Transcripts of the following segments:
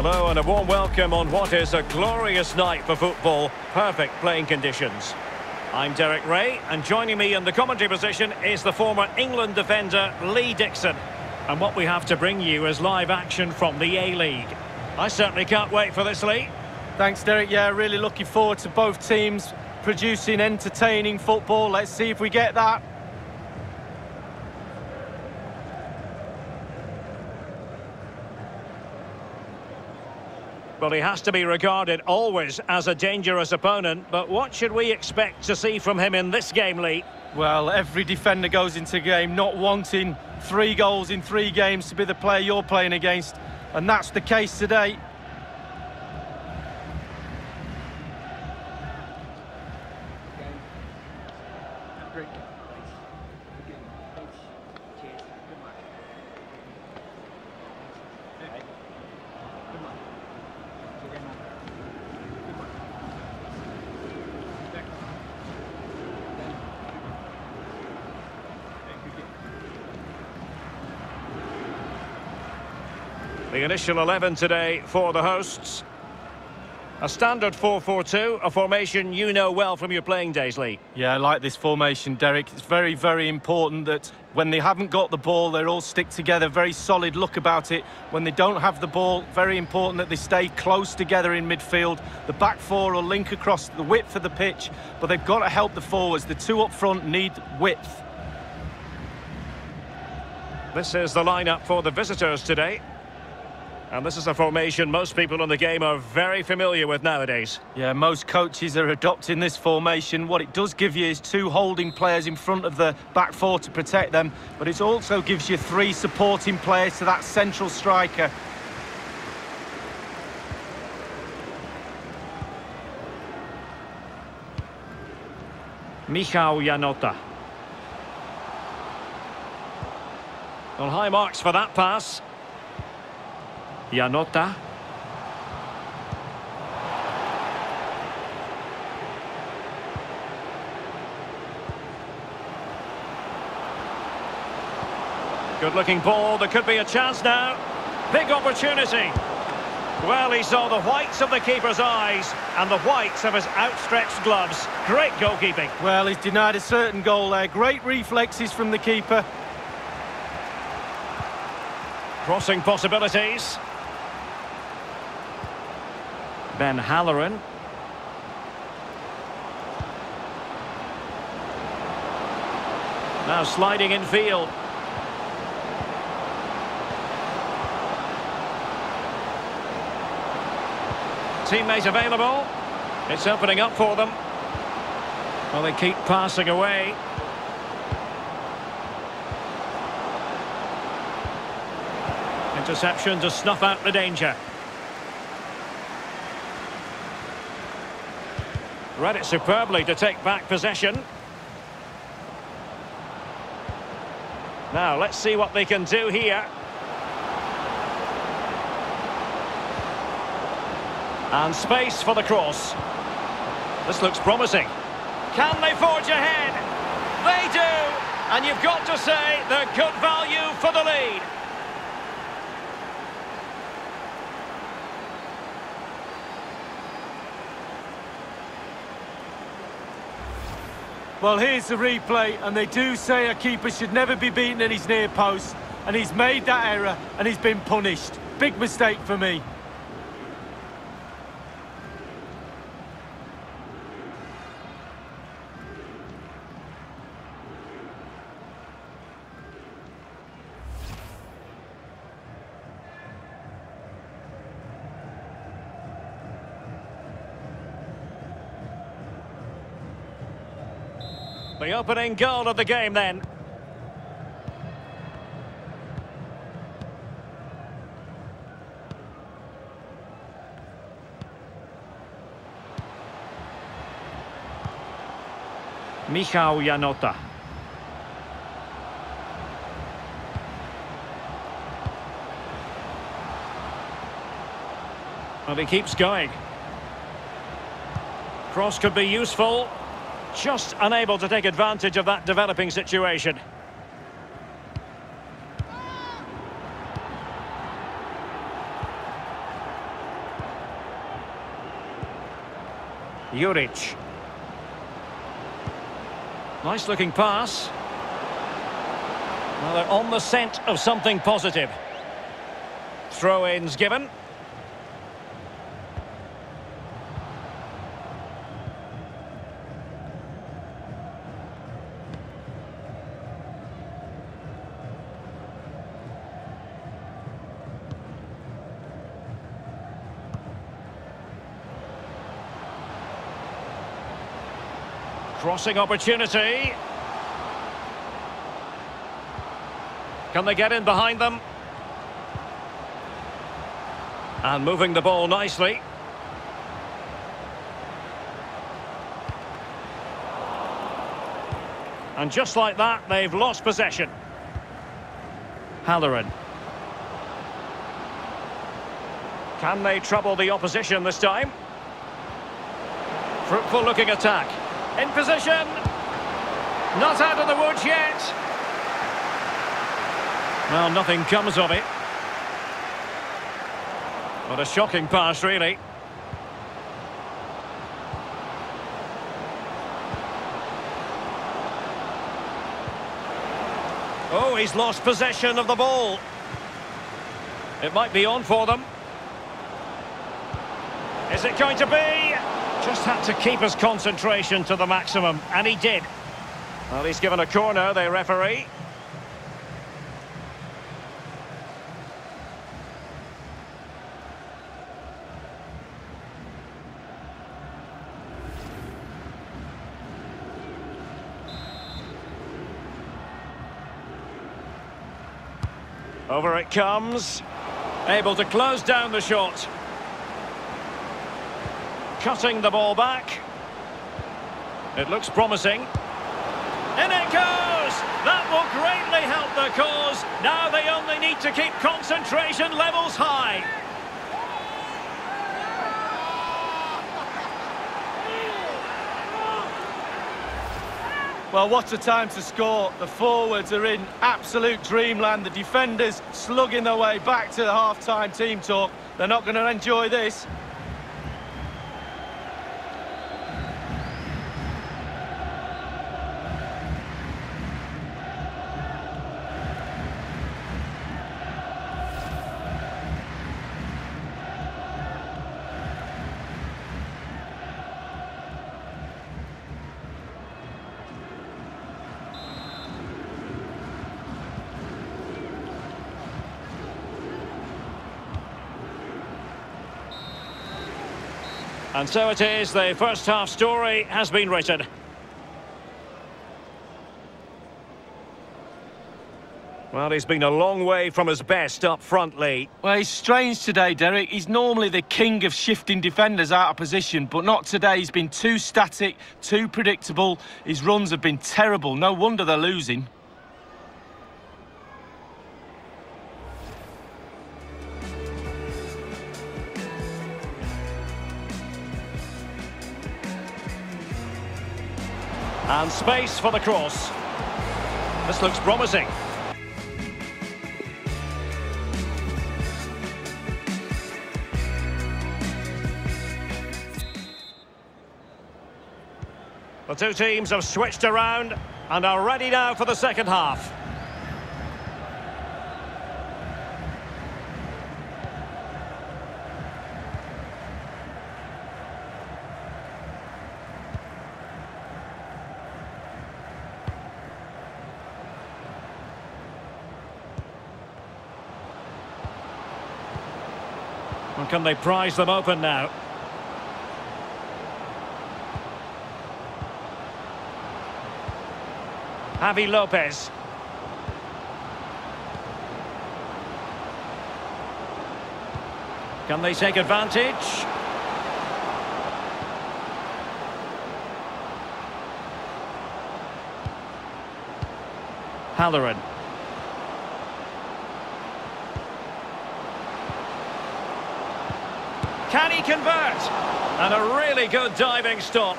Hello and a warm welcome on what is a glorious night for football. Perfect playing conditions. I'm Derek Rae, and joining me in the commentary position is the former England defender Lee Dixon. And what we have to bring you is live action from the A-League. I certainly can't wait for this, Lee. Thanks, Derek. Yeah, really looking forward to both teams producing entertaining football. Let's see if we get that. Well, he has to be regarded always as a dangerous opponent, but what should we expect to see from him in this game, Lee? Well, every defender goes into game not wanting three goals in three games to be the player you're playing against, and that's the case today. The initial 11 today for the hosts. A standard 4-4-2, a formation you know well from your playing days, Lee. Yeah, I like this formation, Derek. It's very, very important that when they haven't got the ball, they all stick together. Very solid look about it. When they don't have the ball, very important that they stay close together in midfield. The back four will link across the width of the pitch, but they've got to help the forwards. The two up front need width. This is the lineup for the visitors today. And this is a formation most people in the game are very familiar with nowadays. Yeah, most coaches are adopting this formation. What it does give you is two holding players in front of the back four to protect them, but it also gives you three supporting players to that central striker. Michał Janota. Well, high marks for that pass. Janota. Good looking ball, there could be a chance now. Big opportunity. Well, he saw the whites of the keeper's eyes and the whites of his outstretched gloves. Great goalkeeping. Well, he's denied a certain goal there. Great reflexes from the keeper. Crossing possibilities. Ben Halloran. Now sliding in field. Teammate available. It's opening up for them. Well, they keep passing away. Interception to snuff out the danger. Read it superbly to take back possession. Now, let's see what they can do here. And space for the cross. This looks promising. Can they forge ahead? They do! And you've got to say they're good value for the lead. Well, here's the replay, and they do say a keeper should never be beaten in his near post, and he's made that error, and he's been punished. Big mistake for me. The opening goal of the game then. Michał Janota. Well, he keeps going. Cross could be useful. Just unable to take advantage of that developing situation. Juric. Nice looking pass. Well, they're on the scent of something positive. Throw-ins given. Crossing opportunity. Can they get in behind them? And moving the ball nicely. And just like that, they've lost possession. Halloran. Can they trouble the opposition this time? Fruitful looking attack. In position. Not out of the woods yet. Well, nothing comes of it. What a shocking pass, really. Oh, he's lost possession of the ball. It might be on for them. Is it going to be? Just had to keep his concentration to the maximum, and he did. Well, he's given a corner, the referee. Over it comes. Able to close down the shot. Cutting the ball back. It looks promising. In it goes! That will greatly help the cause. Now they only need to keep concentration levels high. Well, what a time to score. The forwards are in absolute dreamland. The defenders slugging their way back to the half-time team talk. They're not going to enjoy this. And so it is, the first half story has been written. Well, he's been a long way from his best up front, Lee. Well, he's strange today, Derek. He's normally the king of shifting defenders out of position, but not today. He's been too static, too predictable. His runs have been terrible. No wonder they're losing. And space for the cross. This looks promising. The two teams have switched around and are ready now for the second half. And can they prize them open now? Javi Lopez. Can they take advantage? Halloran. convert. And a really good diving stop.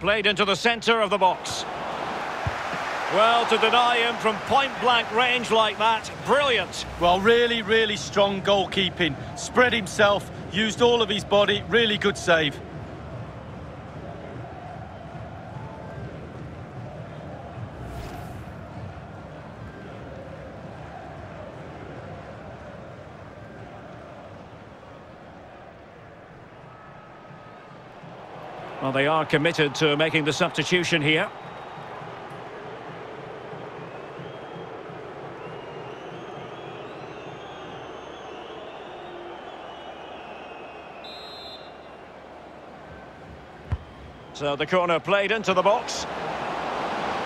Played into the centre of the box. Well, to deny him from point-blank range like that, brilliant. Well, really, really strong goalkeeping. Spread himself, used all of his body, really good save. Well, they are committed to making the substitution here. So the corner played into the box.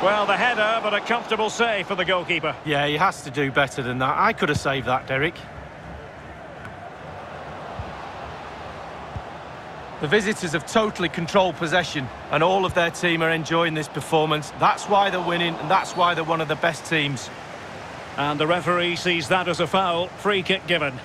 Well, the header, but a comfortable save for the goalkeeper. Yeah, he has to do better than that. I could have saved that, Derek. The visitors have totally controlled possession and all of their team are enjoying this performance. That's why they're winning and that's why they're one of the best teams. And the referee sees that as a foul. Free kick given.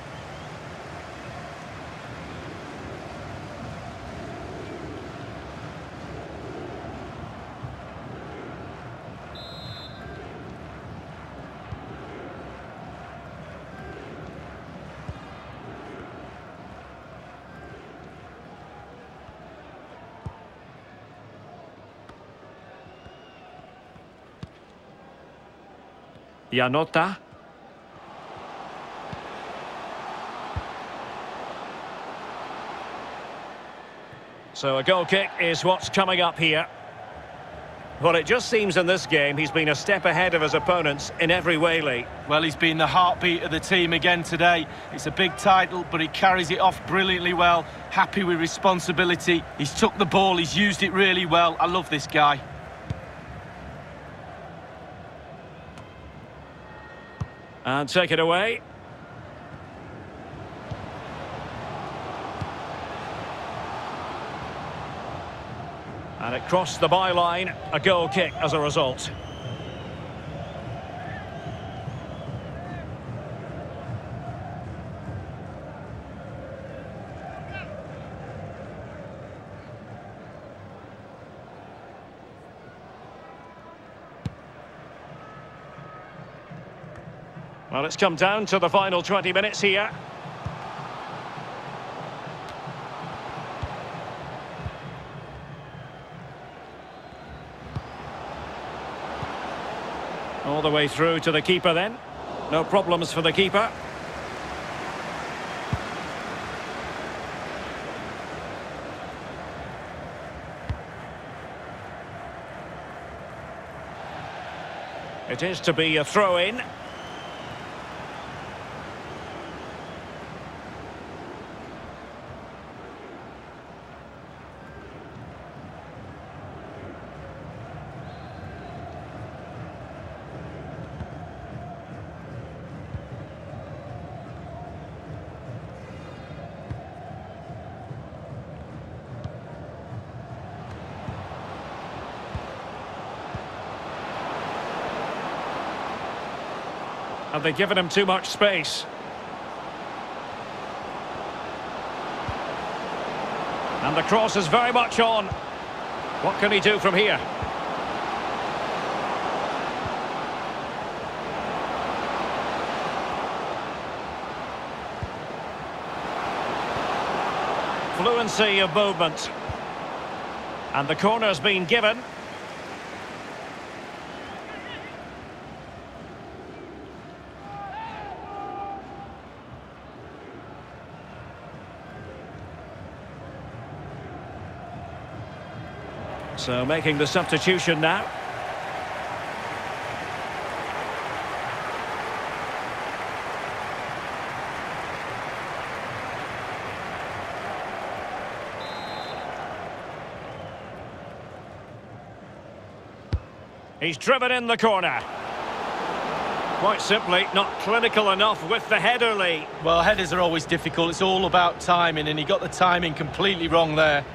Janota. So a goal kick is what's coming up here. Well, it just seems in this game he's been a step ahead of his opponents in every way, Lee. Well, he's been the heartbeat of the team again today. It's a big title, but he carries it off brilliantly well. Happy with responsibility. He's took the ball, he's used it really well. I love this guy. And take it away. And it crossed the byline, a goal kick as a result. It's come down to the final 20 minutes here. All the way through to the keeper then. No problems for the keeper. It is to be a throw-in. Have they given him too much space? And the cross is very much on. What can he do from here? Fluency of movement. And the corner's been given. So making the substitution now. He's driven in the corner. Quite simply, not clinical enough with the header, Lee. Well, headers are always difficult. It's all about timing, and he got the timing completely wrong there.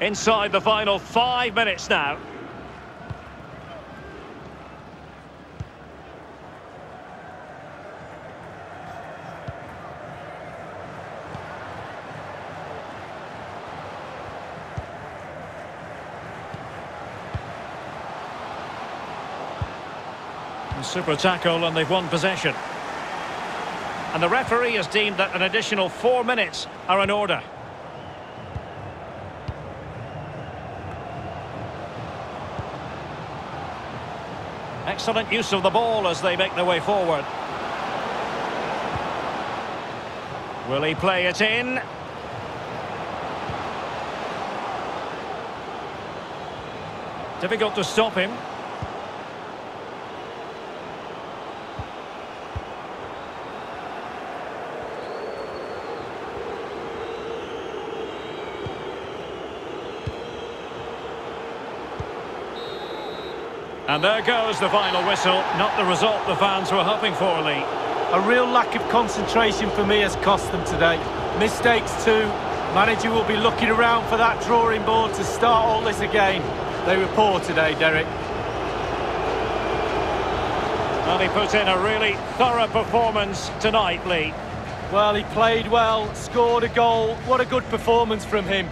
Inside the final five minutes now. Super tackle and they've won possession. And the referee has deemed that an additional four minutes are in order. Excellent use of the ball as they make their way forward. Will he play it in? Difficult to stop him. And there goes the final whistle. Not the result the fans were hoping for, Lee. A real lack of concentration for me has cost them today. Mistakes too. Manager will be looking around for that drawing board to start all this again. They were poor today, Derek. And he put in a really thorough performance tonight, Lee. Well, he played well, scored a goal. What a good performance from him.